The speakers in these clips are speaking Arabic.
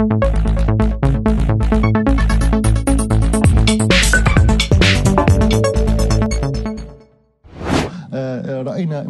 راينا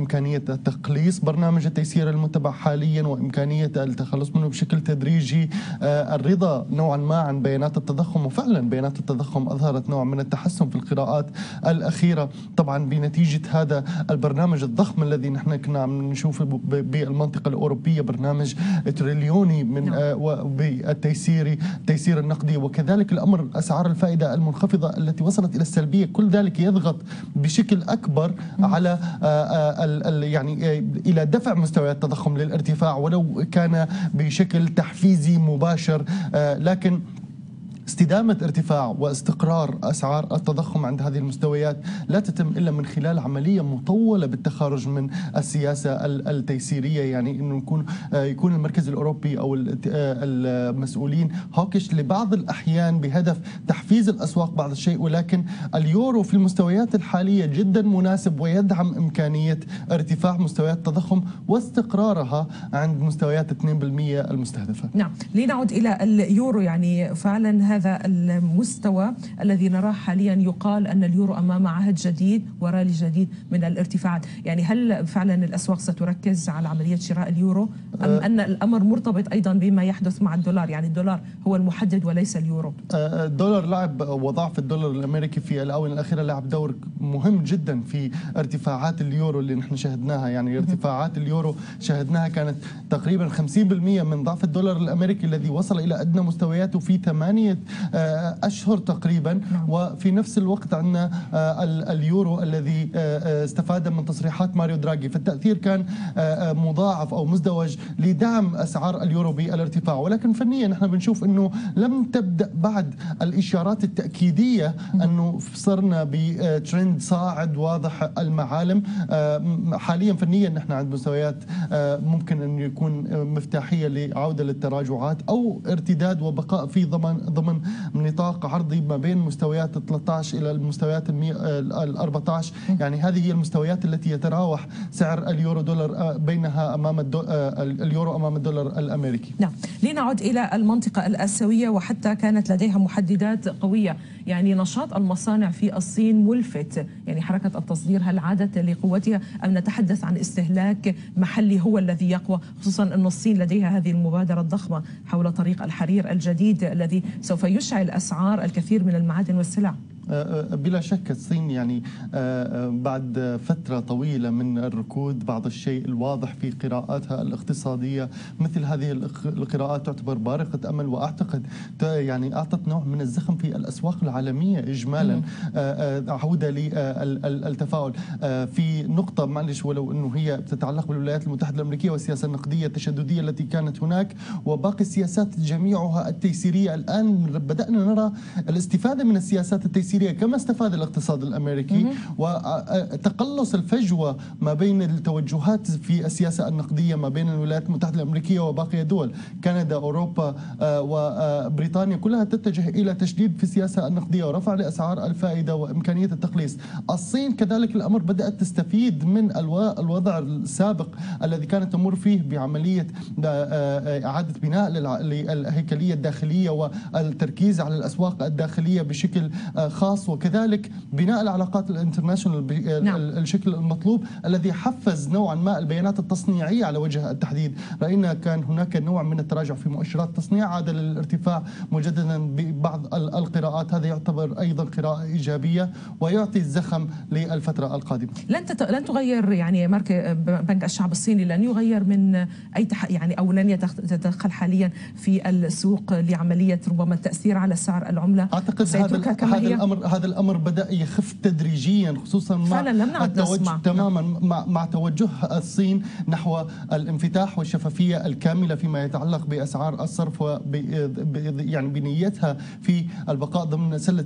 امكانيه تقليص برنامج التيسير المتبع حاليا وإمكانية التخلص منه بشكل تدريجي. آه، الرضا نوعا ما عن بيانات التضخم وفعلا بيانات التضخم أظهرت نوع من التحسن في القراءات الأخيرة. طبعا بنتيجة هذا البرنامج الضخم الذي نحن كنا عم نشوفه بالمنطقة الأوروبية برنامج تريليوني من نعم. آه، بالتيسيري التيسير النقدي. وكذلك الأمر أسعار الفائدة المنخفضة التي وصلت إلى السلبية كل ذلك يضغط بشكل أكبر على آه، يعني إلى دفع مستويات التضخم للارتفاع ولو كان بشكل تحفيزي مباشر. لكن استدامة ارتفاع واستقرار أسعار التضخم عند هذه المستويات لا تتم إلا من خلال عملية مطولة بالتخارج من السياسة التيسيرية يعني أنه يكون يكون المركز الأوروبي أو المسؤولين هوكش لبعض الأحيان بهدف تحفيز الأسواق بعض الشيء ولكن اليورو في المستويات الحالية جدا مناسب ويدعم إمكانية ارتفاع مستويات التضخم واستقرارها عند مستويات 2% المستهدفة. نعم. لنعد إلى اليورو يعني فعلا هذا المستوى الذي نراه حاليا يقال أن اليورو أمام عهد جديد ورالي جديد من الارتفاعات. يعني هل فعلا الأسواق ستركز على عملية شراء اليورو؟ أم أه. أن الأمر مرتبط أيضا بما يحدث مع الدولار؟ يعني الدولار هو المحدد وليس اليورو. أه الدولار لعب وضعف الدولار الأمريكي في الآونة الأخيرة لعب دور مهم جدا في ارتفاعات اليورو اللي نحن شاهدناها. يعني ارتفاعات اليورو شاهدناها كانت تقريبا 50% من ضعف الدولار الأمريكي الذي وصل إلى أدنى مستوياته في ثمانية آه، أشهر تقريبا. نعم. وفي نفس الوقت عندنا آه، اليورو الذي آه، استفاد من تصريحات ماريو دراغي. فالتأثير كان مضاعف أو مزدوج لدعم أسعار اليورو بالارتفاع. ولكن فنيا نحن بنشوف أنه لم تبدأ بعد الإشارات التأكيدية أنه صرنا بترند صاعد واضح المعالم. حاليا فنيا نحن عند مستويات ممكن أن يكون مفتاحية لعودة للتراجعات أو ارتداد وبقاء في ضمن ضمن نطاق عرضي ما بين مستويات ال 13 إلى المستويات ال 14 يعني هذه هي المستويات التي يتراوح سعر اليورو دولار آه، بينها أمام آه، اليورو أمام الدولار الأمريكي. نعم. لنعد إلى المنطقة الآسيوية وحتى كانت لديها محددات قوية يعني نشاط المصانع في الصين ملفت. يعني حركة التصدير هل عادت لقوتها أم نتحدث عن استهلاك محلي هو الذي يقوى؟ خصوصا أن الصين لديها هذه المبادرة الضخمة حول طريق الحرير الجديد الذي سوف يشعل أسعار الكثير من المعادن والسلع. بلا شك الصين يعني آه، بعد فترة طويلة من الركود بعض الشيء الواضح في قراءاتها الاقتصادية مثل هذه القراءات تعتبر بارقة أمل وأعتقد يعني أعطت نوع من الزخم في الأسواق العالمية إجمالا. عودة للتفاؤل في نقطة معلش ولو أنه هي تتعلق بالولايات المتحدة الأمريكية والسياسة النقدية التشددية التي كانت هناك وباقي السياسات جميعها التيسيرية. الآن بدأنا نرى الاستفادة من السياسات التيسيرية سيريا كما استفاد الاقتصاد الأمريكي وتقلص الفجوة ما بين التوجهات في السياسة النقدية ما بين الولايات المتحدة الأمريكية وباقي الدول كندا أوروبا آه، وبريطانيا كلها تتجه إلى تشديد في السياسة النقدية ورفع لأسعار الفائدة وإمكانية التقليص الصين كذلك الأمر بدأت تستفيد من الوضع السابق الذي كانت تمر فيه بعملية آه، آه، إعادة بناء للهيكلية الداخلية والتركيز على الأسواق الداخلية بشكل خاص. الخاص وكذلك بناء العلاقات الانترناشونال نعم. الشكل المطلوب الذي حفز نوعا ما البيانات التصنيعية على وجه التحديد. راينا كان هناك نوع من التراجع في مؤشرات التصنيع عاد للارتفاع مجددا ببعض القراءات. هذا يعتبر أيضا قراءة إيجابية ويعطي الزخم للفترة القادمة. لن لن تغير يعني مارك بنك الشعب الصيني لن يغير من أي تح... يعني أو لن يتدخل حاليا في السوق لعملية ربما التأثير على سعر العملة. أعتقد هذا, هذا الأمر هذا الأمر بدأ يخف تدريجيا خصوصا مع نعد نسمع. تماما مع, مع توجه الصين نحو الانفتاح والشفافية الكاملة فيما يتعلق بأسعار الصرف وب يعني بنيتها في البقاء ضمن سلة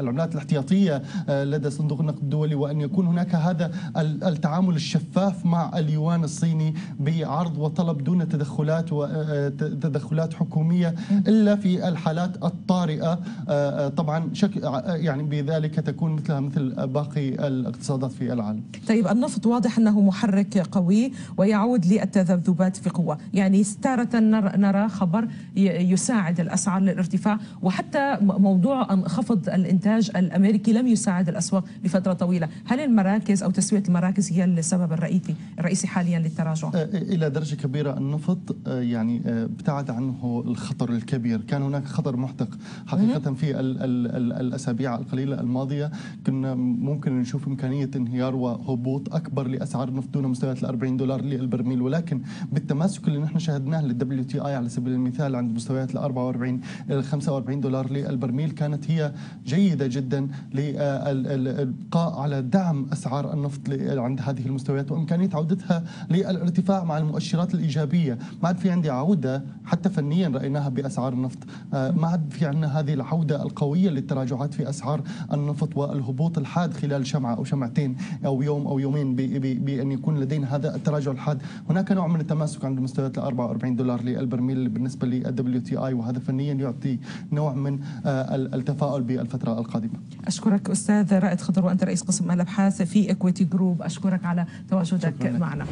العملات الاحتياطية آه، لدى صندوق النقد الدولي وأن يكون هناك هذا التعامل الشفاف مع اليوان الصيني بعرض وطلب دون تدخلات وتدخلات آه، حكومية إلا في الحالات الطارئة آه، طبعا شك يعني بذلك تكون مثلها مثل باقي الاقتصادات في العالم. طيب النفط واضح أنه محرك قوي ويعود للتذبذبات في قوة يعني تارة نرى خبر يساعد الأسعار للارتفاع وحتى موضوع خفض الإنتاج الأمريكي لم يساعد الأسواق لفترة طويلة. هل المراكز أو تسوية المراكز هي السبب الرئيسي الرئيسي حاليا للتراجع؟ إلى درجة كبيرة النفط يعني ابتعد عنه الخطر الكبير. كان هناك خطر محدق حقيقة في الأسابيع القليلة الماضية كنا ممكن نشوف إمكانية انهيار وهبوط أكبر لأسعار النفط دون مستويات ال 40 دولار للبرميل ولكن بالتماسك اللي نحن شاهدناه لل WTI على سبيل المثال عند مستويات ال 44 إلى 45 دولار للبرميل كانت هي جيدة جدا للإبقاء على دعم أسعار النفط عند هذه المستويات وإمكانية عودتها للارتفاع مع المؤشرات الإيجابية. ما عاد في عندي عودة حتى فنيا رأيناها بأسعار النفط. آه، ما عاد في عندنا هذه العودة القوية للتراجعات في أسعار النفط والهبوط الحاد خلال شمعة أو شمعتين أو يوم أو يومين بأن يكون لدينا هذا التراجع الحاد. هناك نوع من التماسك عند مستويات ال 44 دولار للبرميل بالنسبة لل WTI وهذا فنيا يعطي نوع من آه، التفاؤل بالفترة القادمة. أشكرك أستاذ رائد خضر وأنت رئيس قسم الأبحاث في إكويتي جروب أشكرك على تواجدك معنا.